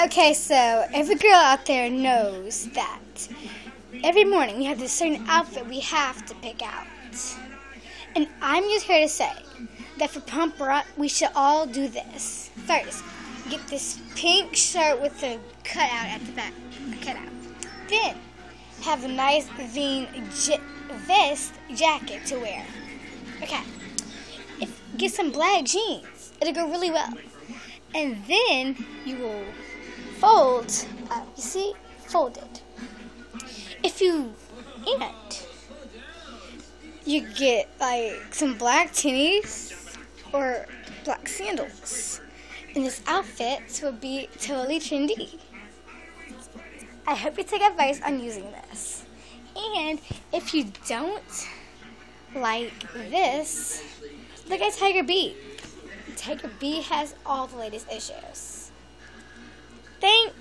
Okay, so every girl out there knows that every morning we have this certain outfit we have to pick out. And I'm just here to say that for pump rock, we should all do this. First, get this pink shirt with a cutout at the back. A cutout. Then, have a nice j- vest jacket to wear. Okay. If, get some black jeans. It'll go really well. And then you will fold. Uh, you see, fold it. If you and you get like some black tinnies or black sandals. And this outfit will be totally trendy. I hope you take advice on using this. And if you don't like this, look at Tiger B. Tiger B has all the latest issues. Thank.